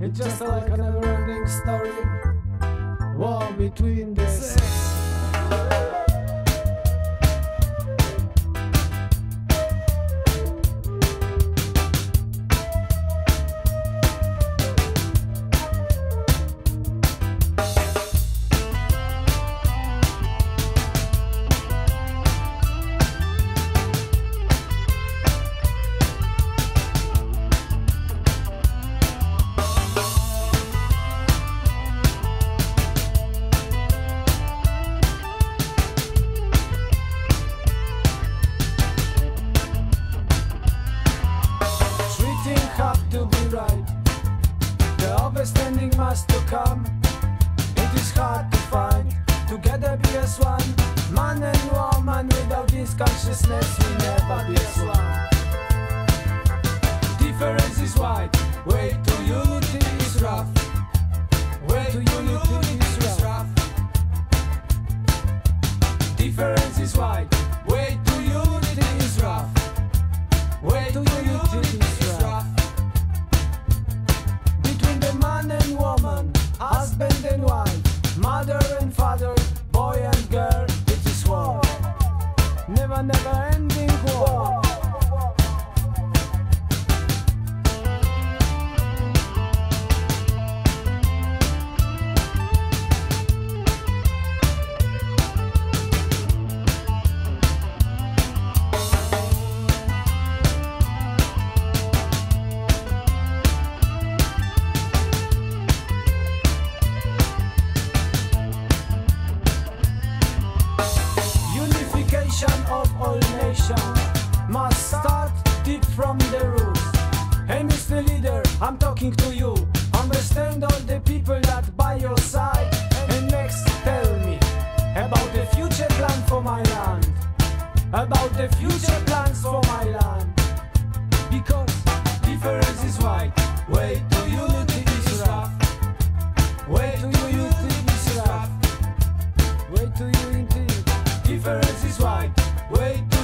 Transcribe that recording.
It's just like a never-ending story. War between the understanding must to come. It is hard to find. Together be as one. Man and woman without this consciousness we never be as one. Difference is wide. Way to unity Unification of all nations must start deep from the roots. Hey, Mr. Leader, I'm talking to you. Understand all the people that by your side. And next, tell me about the future plan for my land. About the future plans for my land. Because difference is wide. Wait. Wait.